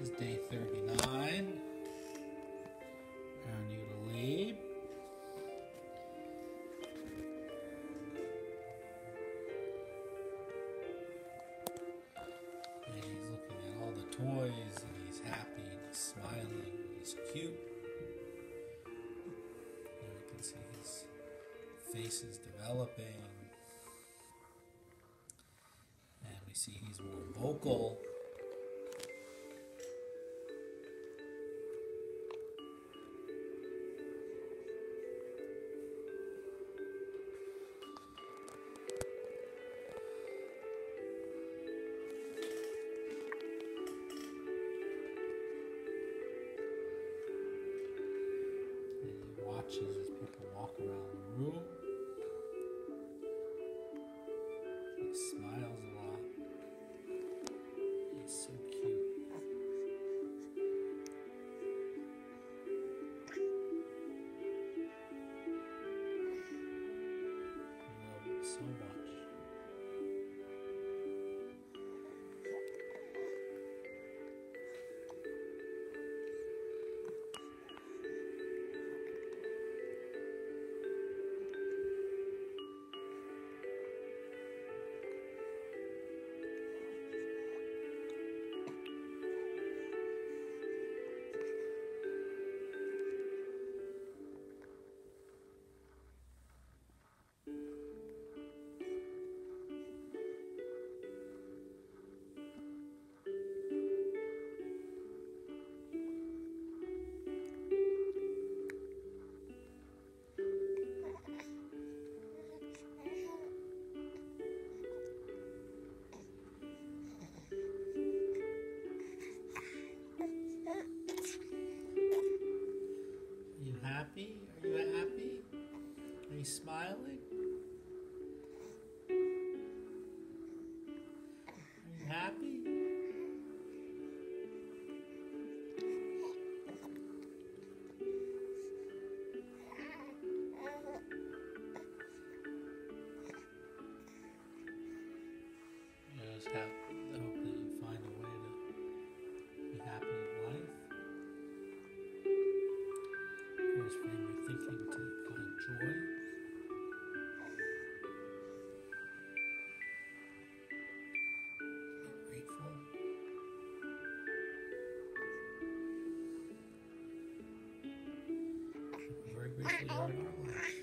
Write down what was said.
Is day 39. Aaron Yudah Leib. And he's looking at all the toys and he's happy and he's smiling. He's cute. And you can see his face is developing. And we see he's more vocal. Watches as people walk around the room. He smiles You smiling? Are you happy? You just We're